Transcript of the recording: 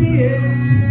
compreendo.